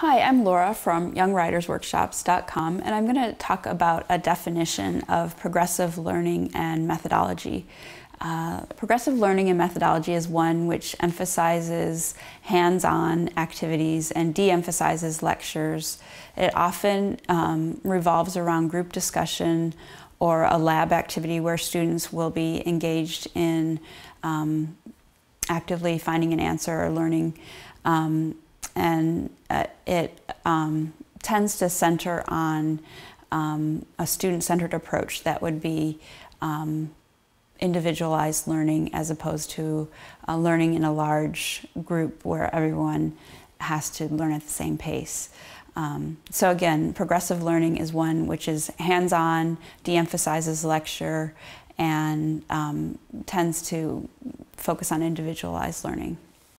Hi, I'm Laura from YoungWritersWorkshops.com, and I'm going to talk about a definition of progressive learning and methodology. Uh, progressive learning and methodology is one which emphasizes hands-on activities and de-emphasizes lectures. It often um, revolves around group discussion or a lab activity where students will be engaged in um, actively finding an answer or learning. Um, and uh, it um, tends to center on um, a student-centered approach that would be um, individualized learning as opposed to uh, learning in a large group where everyone has to learn at the same pace. Um, so again, progressive learning is one which is hands-on, de-emphasizes lecture, and um, tends to focus on individualized learning.